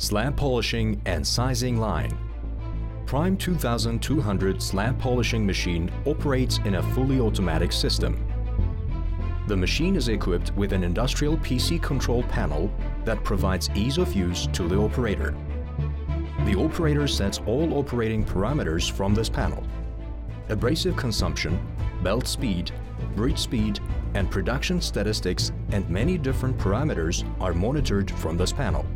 Slab polishing and sizing line. Prime 2200 slab polishing machine operates in a fully automatic system. The machine is equipped with an industrial PC control panel that provides ease of use to the operator. The operator sets all operating parameters from this panel. Abrasive consumption, belt speed, bridge speed, and production statistics and many different parameters are monitored from this panel.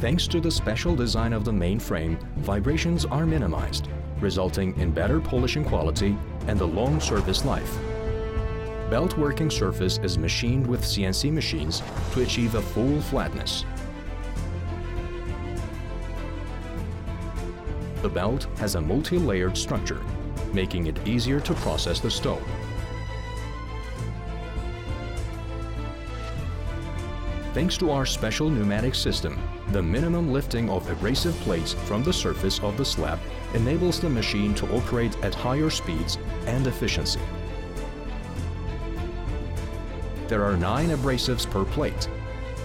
Thanks to the special design of the mainframe, vibrations are minimized, resulting in better polishing quality and a long service life. Belt working surface is machined with CNC machines to achieve a full flatness. The belt has a multi-layered structure, making it easier to process the stone. Thanks to our special pneumatic system, the minimum lifting of abrasive plates from the surface of the slab enables the machine to operate at higher speeds and efficiency. There are nine abrasives per plate.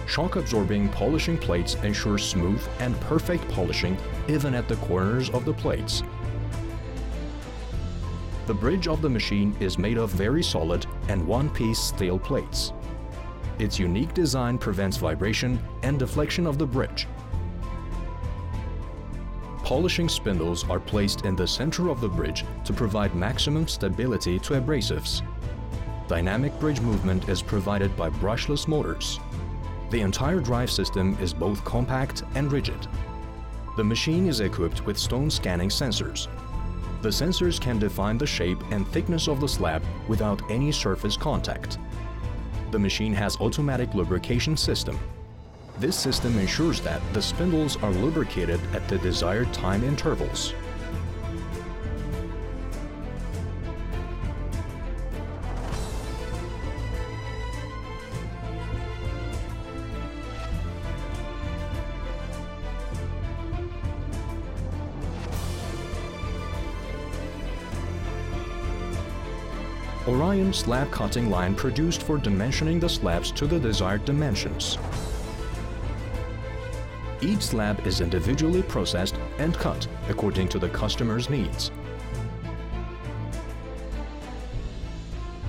Shock-absorbing polishing plates ensure smooth and perfect polishing even at the corners of the plates. The bridge of the machine is made of very solid and one-piece steel plates. Its unique design prevents vibration and deflection of the bridge. Polishing spindles are placed in the center of the bridge to provide maximum stability to abrasives. Dynamic bridge movement is provided by brushless motors. The entire drive system is both compact and rigid. The machine is equipped with stone scanning sensors. The sensors can define the shape and thickness of the slab without any surface contact the machine has automatic lubrication system. This system ensures that the spindles are lubricated at the desired time intervals. Orion slab cutting line produced for dimensioning the slabs to the desired dimensions. Each slab is individually processed and cut according to the customer's needs.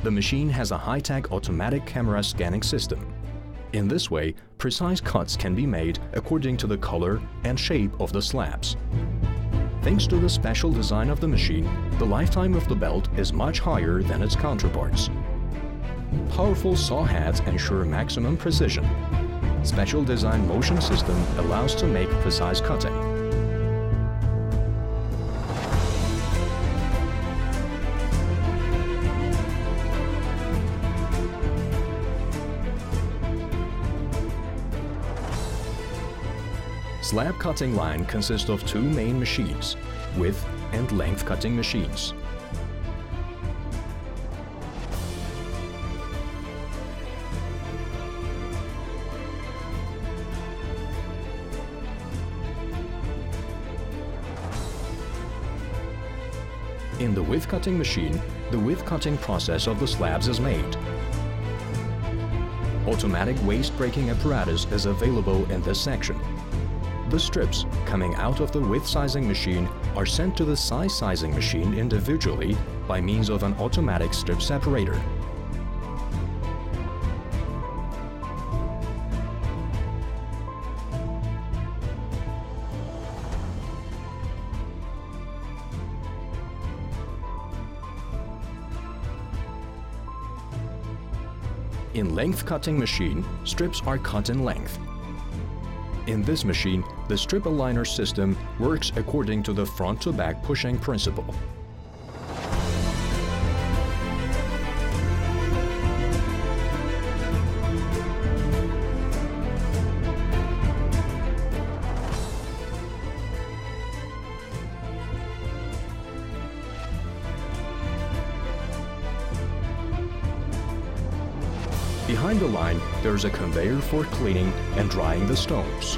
The machine has a high-tech automatic camera scanning system. In this way, precise cuts can be made according to the color and shape of the slabs. Thanks to the special design of the machine, the lifetime of the belt is much higher than its counterparts. Powerful saw heads ensure maximum precision. Special design motion system allows to make precise cutting. Slab cutting line consists of two main machines, width and length cutting machines. In the width cutting machine, the width cutting process of the slabs is made. Automatic waste breaking apparatus is available in this section. The strips coming out of the width sizing machine are sent to the size sizing machine individually by means of an automatic strip separator. In length cutting machine, strips are cut in length in this machine, the strip aligner system works according to the front-to-back pushing principle. Behind the line, there is a conveyor for cleaning and drying the stones.